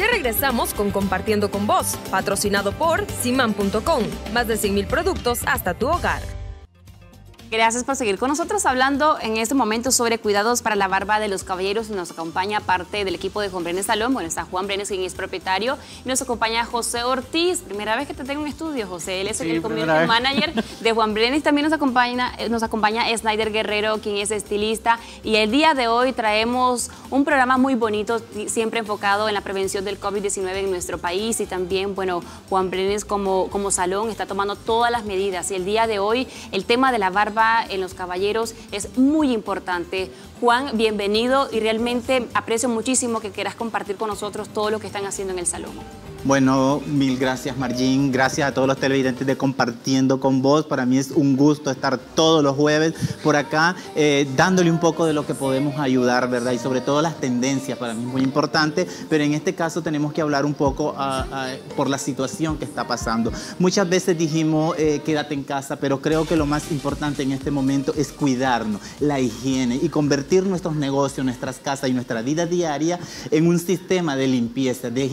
Ya regresamos con Compartiendo con Vos, patrocinado por Siman.com. Más de 100.000 productos hasta tu hogar. Gracias por seguir con nosotros hablando en este momento sobre cuidados para la barba de los caballeros. Nos acompaña parte del equipo de Juan Brenes Salón. Bueno, está Juan Brenes, quien es propietario. Y nos acompaña José Ortiz. Primera vez que te tengo en estudio, José. Él es el community manager de Juan Brenes. También nos acompaña, eh, nos acompaña Snyder Guerrero, quien es estilista. Y el día de hoy traemos un programa muy bonito, siempre enfocado en la prevención del COVID-19 en nuestro país. Y también, bueno, Juan Brenes como, como salón está tomando todas las medidas. Y el día de hoy, el tema de la barba en los caballeros es muy importante. Juan, bienvenido y realmente aprecio muchísimo que quieras compartir con nosotros todo lo que están haciendo en el salón. Bueno, mil gracias Margin, gracias a todos los televidentes de Compartiendo con vos. Para mí es un gusto estar todos los jueves por acá eh, dándole un poco de lo que podemos ayudar, ¿verdad? Y sobre todo las tendencias, para mí es muy importante, pero en este caso tenemos que hablar un poco por la situación que está pasando. Muchas veces dijimos eh, quédate en casa, pero creo que lo más importante en este momento es cuidarnos, la higiene y convertir nuestros negocios, nuestras casas y nuestra vida diaria en un sistema de limpieza, de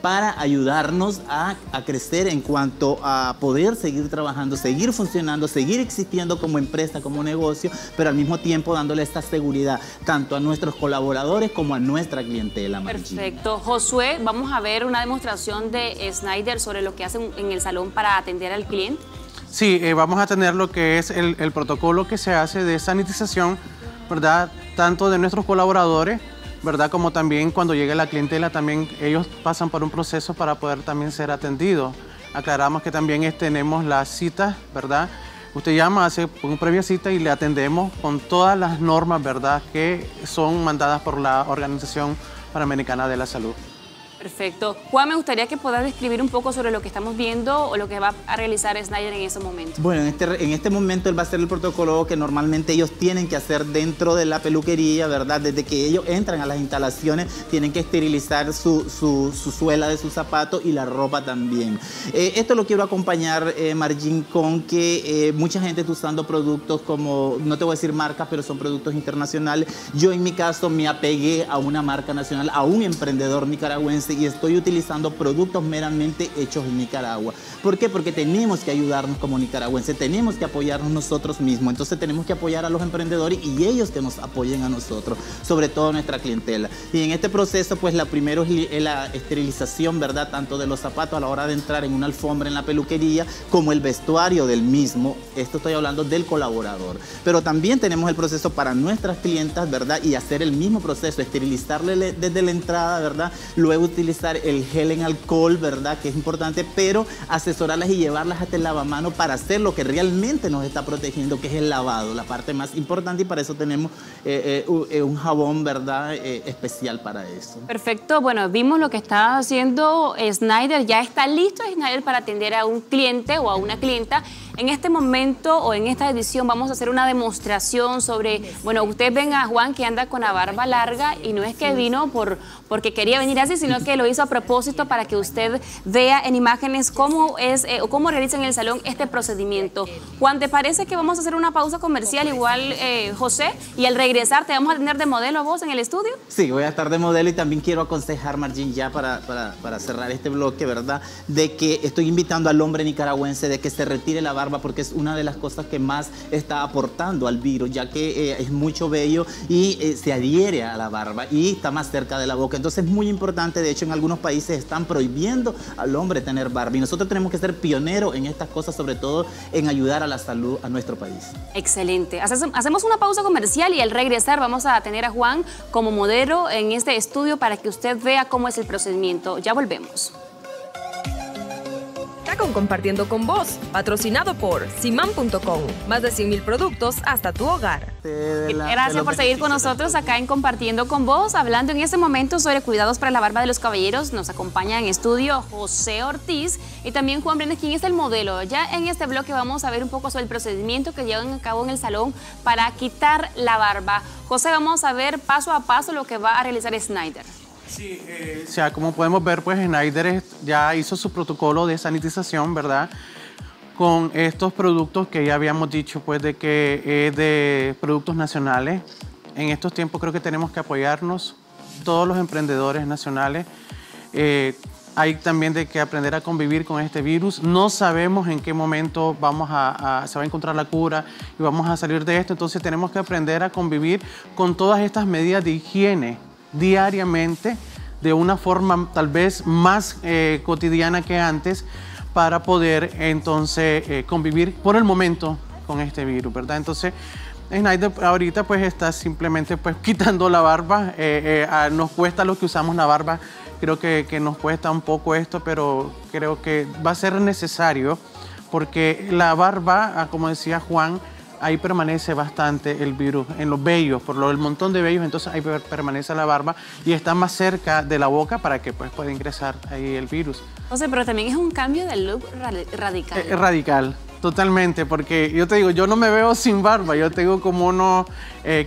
para ayudarnos a, crecer en cuanto a poder seguir trabajando, seguir funcionando, seguir existiendo como empresa, como negocio, pero al mismo tiempo dándole esta seguridad tanto a nuestros colaboradores como a nuestra clientela. Perfecto. Josué, vamos a ver una demostración de Snyder sobre lo que hacen en el salón para atender al cliente. Sí, eh, vamos a tener lo que es el, el protocolo que se hace de sanitización, ¿verdad? Tanto de nuestros colaboradores ¿verdad? Como también cuando llegue la clientela, también ellos pasan por un proceso para poder también ser atendidos. Aclaramos que también tenemos las citas, ¿verdad? Usted llama, hace una previa cita y le atendemos con todas las normas, ¿verdad? Que son mandadas por la Organización Panamericana de la Salud. Perfecto. Juan, me gustaría que puedas describir un poco sobre lo que estamos viendo o lo que va a realizar Snyder en ese momento. Bueno, en este, en este momento él va a hacer el protocolo que normalmente ellos tienen que hacer dentro de la peluquería, ¿verdad? Desde que ellos entran a las instalaciones, tienen que esterilizar su, suela de sus zapatos y la ropa también. Eh, esto lo quiero acompañar, eh, Margin, con que eh, mucha gente está usando productos como, no te voy a decir marcas, pero son productos internacionales. Yo en mi caso me apegué a una marca nacional, a un emprendedor nicaragüense y estoy utilizando productos meramente hechos en Nicaragua. ¿Por qué? Porque tenemos que ayudarnos como nicaragüenses, tenemos que apoyarnos nosotros mismos. Entonces tenemos que apoyar a los emprendedores y ellos que nos apoyen a nosotros, sobre todo nuestra clientela. Y en este proceso, pues la primero es la esterilización, ¿verdad? Tanto de los zapatos a la hora de entrar en una alfombra en la peluquería, como el vestuario del mismo. Esto estoy hablando del colaborador. Pero también tenemos el proceso para nuestras clientas, ¿verdad? Y hacer el mismo proceso, esterilizarle desde la entrada, ¿verdad? Luego utilizar utilizar el gel en alcohol, ¿verdad? Que es importante, pero asesorarlas y llevarlas hasta el lavamano para hacer lo que realmente nos está protegiendo, que es el lavado, la parte más importante y para eso tenemos eh, eh, eh, un jabón, ¿verdad? especial para eso. Perfecto, bueno, vimos lo que está haciendo Snyder, ya está listo Snyder para atender a un cliente o a una clienta. En este momento o en esta edición vamos a hacer una demostración sobre, bueno, ustedes ven a Juan que anda con la barba larga y no es que vino por, porque quería venir así, sino que lo hizo a propósito para que usted vea en imágenes cómo es eh, o cómo realiza en el salón este procedimiento. Juan, ¿te parece que vamos a hacer una pausa comercial igual, eh, José? Y al regresar, ¿te vamos a tener de modelo a vos en el estudio? Sí, voy a estar de modelo y también quiero aconsejar, Margin, ya para, para, para cerrar este bloque, ¿verdad? De que estoy invitando al hombre nicaragüense de que se retire la barba porque es una de las cosas que más está aportando al virus, ya que eh, es mucho bello y se adhiere a la barba y está más cerca de la boca. Entonces es muy importante, de hecho, en algunos países están prohibiendo al hombre tener barba. Y nosotros tenemos que ser pioneros en estas cosas, sobre todo en ayudar a la salud a nuestro país. Excelente. Hacemos una pausa comercial y al regresar vamos a tener a Juan como modelo en este estudio para que usted vea cómo es el procedimiento. Ya volvemos con Compartiendo con Vos, patrocinado por Siman.com. Más de 100 mil productos hasta tu hogar. Gracias por seguir con nosotros acá en Compartiendo con Vos, hablando en este momento sobre cuidados para la barba de los caballeros. Nos acompaña en estudio José Ortiz y también Juan Brenes, quien es el modelo. Ya en este bloque vamos a ver un poco sobre el procedimiento que llevan a cabo en el salón para quitar la barba. José, vamos a ver paso a paso lo que va a realizar Snyder. Sí, eh, o sea, como podemos ver, pues Schneider ya hizo su protocolo de sanitización, ¿verdad? Con estos productos que ya habíamos dicho, pues de que es de productos nacionales. En estos tiempos creo que tenemos que apoyarnos todos los emprendedores nacionales. Eh, hay también de que aprender a convivir con este virus. No sabemos en qué momento vamos a, se va a encontrar la cura y vamos a salir de esto. Entonces tenemos que aprender a convivir con todas estas medidas de higiene diariamente de una forma tal vez más eh, cotidiana que antes para poder entonces eh, convivir por el momento con este virus, ¿verdad? Entonces, Snyder ahorita pues está simplemente pues quitando la barba, eh, nos cuesta los que usamos la barba creo que, nos cuesta un poco esto, pero creo que va a ser necesario porque la barba, ah, como decía Juan, ahí permanece bastante el virus, en los vellos, por lo del montón de vellos, entonces ahí permanece la barba y está más cerca de la boca para que pues, pueda ingresar ahí el virus. O sea, pero también es un cambio de look radical. Es radical, Totalmente, porque yo te digo, yo no me veo sin barba, yo tengo como unos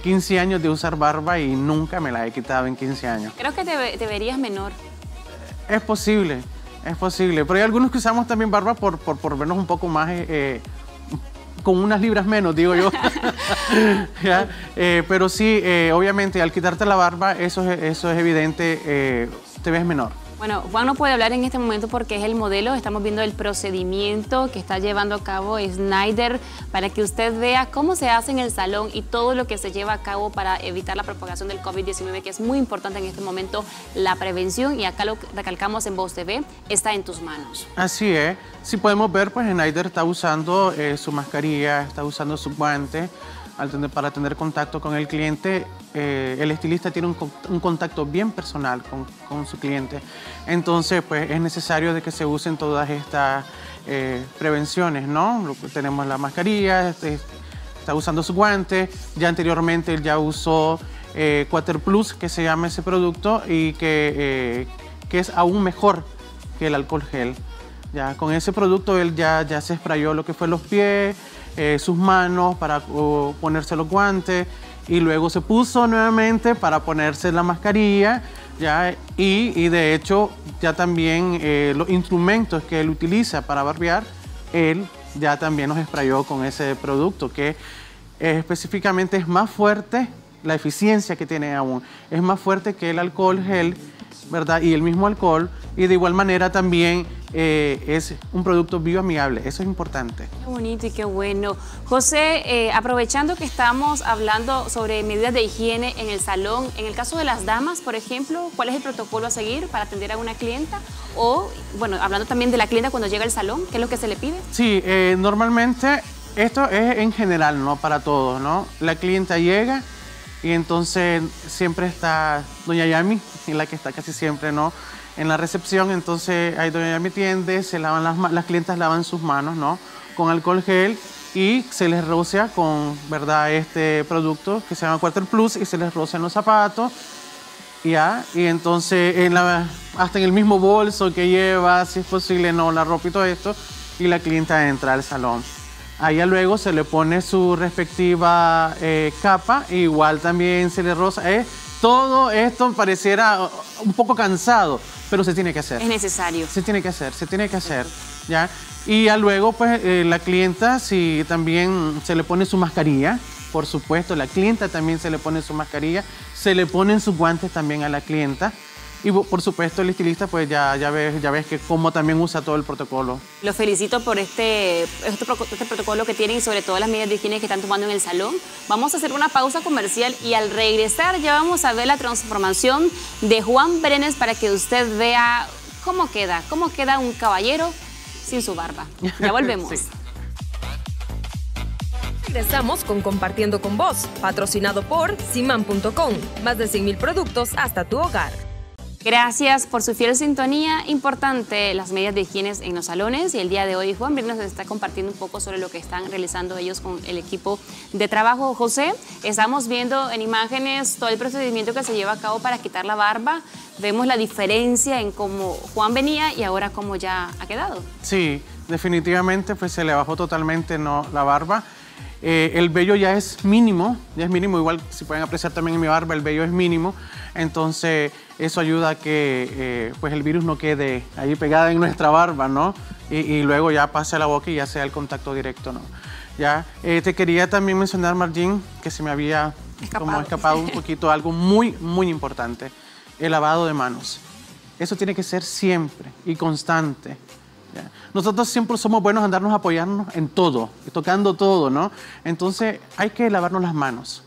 15 eh, años de usar barba y nunca me la he quitado en 15 años. Creo que te, verías menor. Es posible, es posible, pero hay algunos que usamos también barba por, por, vernos un poco más, eh, eh, con unas libras menos, digo yo. pero sí, obviamente al quitarte la barba, eso, eso es evidente, te ves menor. Bueno, Juan no puede hablar en este momento porque es el modelo, estamos viendo el procedimiento que está llevando a cabo Snyder para que usted vea cómo se hace en el salón y todo lo que se lleva a cabo para evitar la propagación del COVID-19, que es muy importante en este momento la prevención. Y acá lo recalcamos en Voz TV, está en tus manos. Así es, si podemos ver, pues Snyder está usando eh, su mascarilla, está usando su guante, para tener contacto con el cliente, eh, el estilista tiene un, contacto bien personal con, su cliente. Entonces, pues es necesario de que se usen todas estas eh, prevenciones, ¿no? Tenemos la mascarilla, este, está usando su guante, ya anteriormente él ya usó eh, Quater Plus, que se llama ese producto, y que, que es aún mejor que el alcohol gel. Ya con ese producto él ya, ya se sprayó lo que fue los pies, eh, sus manos para ponerse los guantes y luego se puso nuevamente para ponerse la mascarilla. ¿ya? Y, de hecho ya también eh, los instrumentos que él utiliza para barbear, él ya también nos sprayó con ese producto que específicamente es más fuerte, la eficiencia que tiene aún, es más fuerte que el alcohol gel, ¿verdad? Y el mismo alcohol, y de igual manera también eh, es un producto bioamigable. Eso es importante. Qué bonito y qué bueno. José, eh, aprovechando que estamos hablando sobre medidas de higiene en el salón, en el caso de las damas, por ejemplo, ¿cuál es el protocolo a seguir para atender a una clienta? O, bueno, hablando también de la clienta cuando llega al salón, ¿qué es lo que se le pide? Sí, eh, normalmente esto es en general, no para todos, ¿no? La clienta llega y entonces siempre está doña Yami, la que está casi siempre, ¿no? en la recepción, entonces ahí doña me tiende, se lavan las, las clientas lavan sus manos, ¿no? Con alcohol gel y se les rocea con, ¿verdad? Este producto que se llama Quarter Plus y se les rocea en los zapatos, ¿ya? Y entonces hasta en el mismo bolso que lleva, si es posible, no, la ropa y todo esto, y la clienta entra al salón. Allá luego se le pone su respectiva eh, capa, igual también se le roza. Eh, todo esto pareciera un poco cansado, pero se tiene que hacer. Es necesario. Se tiene que hacer, se tiene que hacer, ¿ya? Y ya luego, pues, eh, la clienta, si también se le pone su mascarilla, por supuesto, la clienta también se le pone su mascarilla, se le ponen sus guantes también a la clienta, y por supuesto el estilista pues ya, ya, ves, ya ves que cómo también usa todo el protocolo. Lo felicito por este, este, este, protocolo que tienen y sobre todo las medidas de higiene que están tomando en el salón. Vamos a hacer una pausa comercial y al regresar ya vamos a ver la transformación de Juan Brenes para que usted vea cómo queda, cómo queda un caballero sin su barba. Ya volvemos. Regresamos con Compartiendo con Vos, patrocinado por Siman.com. Más de 100.000 productos hasta tu hogar. Gracias por su fiel sintonía. Importante las medidas de higiene en los salones y el día de hoy Juan nos está compartiendo un poco sobre lo que están realizando ellos con el equipo de trabajo. José, estamos viendo en imágenes todo el procedimiento que se lleva a cabo para quitar la barba. Vemos la diferencia en cómo Juan venía y ahora cómo ya ha quedado. Sí, definitivamente pues se le bajó totalmente no, la barba. Eh, el vello ya es mínimo, ya es mínimo, igual si pueden apreciar también en mi barba, el vello es mínimo, entonces eso ayuda a que eh, pues el virus no quede ahí pegada en nuestra barba, ¿no? Y, luego ya pase a la boca y ya sea el contacto directo, ¿no? Ya, eh, te quería también mencionar, Marjín, que se me había escapado. como escapado un poquito algo muy, muy importante. el lavado de manos. Eso tiene que ser siempre y constante. Nosotros siempre somos buenos andarnos apoyarnos en todo, tocando todo, ¿no? Entonces hay que lavarnos las manos.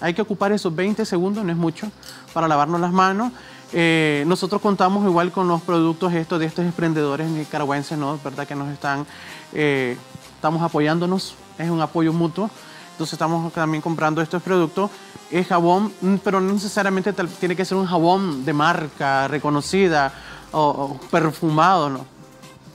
Hay que ocupar esos 20 segundos, no es mucho, para lavarnos las manos. Eh, nosotros contamos igual con los productos estos de estos emprendedores nicaragüenses, ¿no? ¿Verdad? Que nos están, eh, estamos apoyándonos, es un apoyo mutuo. Entonces estamos también comprando estos productos. Es jabón, mm, pero no necesariamente tiene que ser un jabón de marca reconocida o perfumado, ¿no?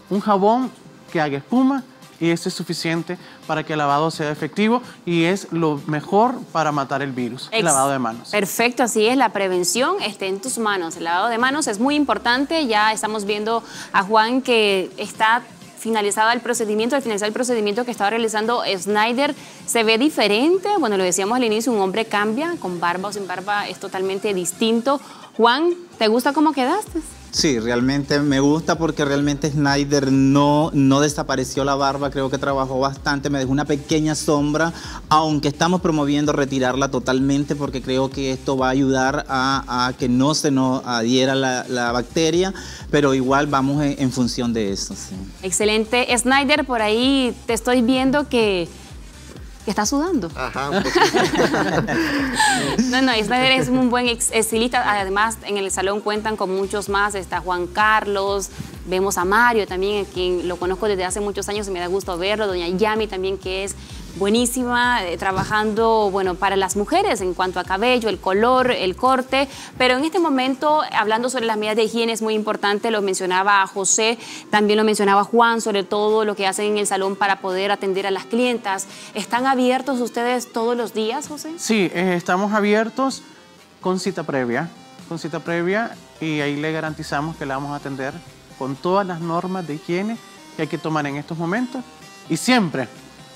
Un jabón que haga espuma y ese es suficiente para que el lavado sea efectivo y es lo mejor para matar el virus, el lavado de manos. Perfecto, así es, la prevención está en tus manos. El lavado de manos es muy importante, ya estamos viendo a Juan que está finalizado el procedimiento, al finalizar el procedimiento que estaba realizando Snyder, se ve diferente, bueno, lo decíamos al inicio, un hombre cambia, con barba o sin barba es totalmente distinto. Juan, ¿te gusta cómo quedaste? Sí, realmente me gusta porque realmente Snyder no, no desapareció la barba, creo que trabajó bastante, me dejó una pequeña sombra, aunque estamos promoviendo retirarla totalmente porque creo que esto va a ayudar a, que no se nos adhiera la, bacteria, pero igual vamos en, función de eso. Excelente. Snyder, por ahí te estoy viendo que que está sudando. Ajá, no, no, Snyder es un buen estilista. Además, en el salón cuentan con muchos más. Está Juan Carlos, vemos a Mario también, quien lo conozco desde hace muchos años y me da gusto verlo. Doña Yami también, que es buenísima, eh, trabajando, bueno, para las mujeres en cuanto a cabello, el color, el corte, pero en este momento, hablando sobre las medidas de higiene, es muy importante, lo mencionaba José, también lo mencionaba Juan, sobre todo lo que hacen en el salón para poder atender a las clientas. ¿Están abiertos ustedes todos los días, José? Sí, eh, estamos abiertos con cita previa, con cita previa, y ahí le garantizamos que la vamos a atender con todas las normas de higiene que hay que tomar en estos momentos y siempre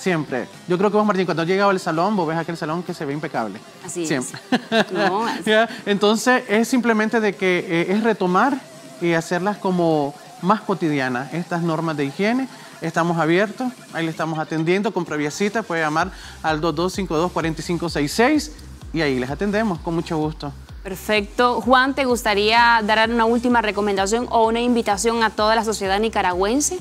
Siempre. Yo creo que vos, Martín, cuando has llegado al salón, vos ves aquel salón que se ve impecable. Así Siempre. es. No, Entonces, es simplemente de que eh, es retomar y hacerlas como más cotidianas, estas normas de higiene. Estamos abiertos, ahí le estamos atendiendo con previa cita. Puede llamar al 2252-4566 y ahí les atendemos con mucho gusto. Perfecto. Juan, ¿te gustaría dar una última recomendación o una invitación a toda la sociedad nicaragüense?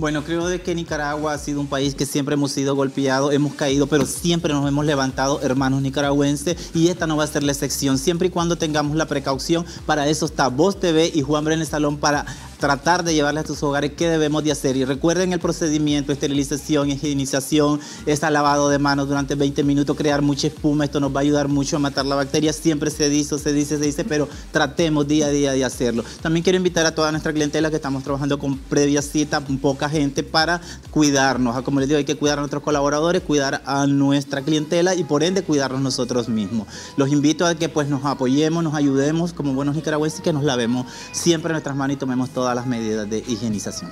Bueno, creo de que Nicaragua ha sido un país que siempre hemos sido golpeados, hemos caído, pero siempre nos hemos levantado, hermanos nicaragüenses, y esta no va a ser la excepción, siempre y cuando tengamos la precaución. Para eso está Voz TV y Juan Brenes Salón para tratar de llevarle a tus hogares qué debemos de hacer. Y recuerden el procedimiento, esterilización, higienización, está lavado de manos durante 20 minutos, crear mucha espuma, esto nos va a ayudar mucho a matar la bacteria. Siempre se dice, se dice, se dice, pero tratemos día a día de hacerlo. También quiero invitar a toda nuestra clientela que estamos trabajando con previa cita, poca gente, para cuidarnos. Como les digo, hay que cuidar a nuestros colaboradores, cuidar a nuestra clientela y por ende cuidarnos nosotros mismos. Los invito a que pues nos apoyemos, nos ayudemos como buenos nicaragüenses y que nos lavemos siempre nuestras manos y tomemos todas las medidas de higienización.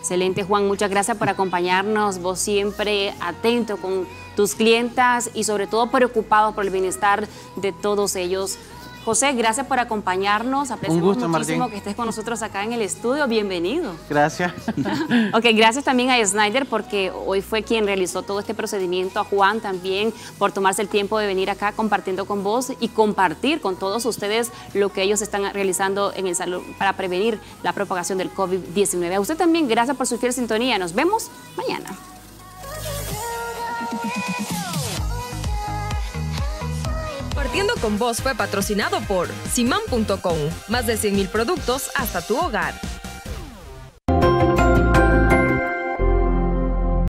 Excelente, Juan. Muchas gracias por acompañarnos. Vos siempre atento con tus clientas y sobre todo preocupado por el bienestar de todos ellos. José, gracias por acompañarnos. Apreciamos muchísimo que estés con nosotros acá en el estudio. Bienvenido. Gracias. ok, gracias también a Snyder porque hoy fue quien realizó todo este procedimiento. A Juan también por tomarse el tiempo de venir acá compartiendo con vos y compartir con todos ustedes lo que ellos están realizando en el salón para prevenir la propagación del COVID-19. A usted también, gracias por su fiel sintonía. Nos vemos mañana. Partiendo con Vos fue patrocinado por Simán.com. Más de 100.000 productos hasta tu hogar.